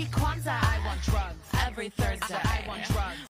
happy Kwanzaa. I want drugs every Thursday. I, I want drugs.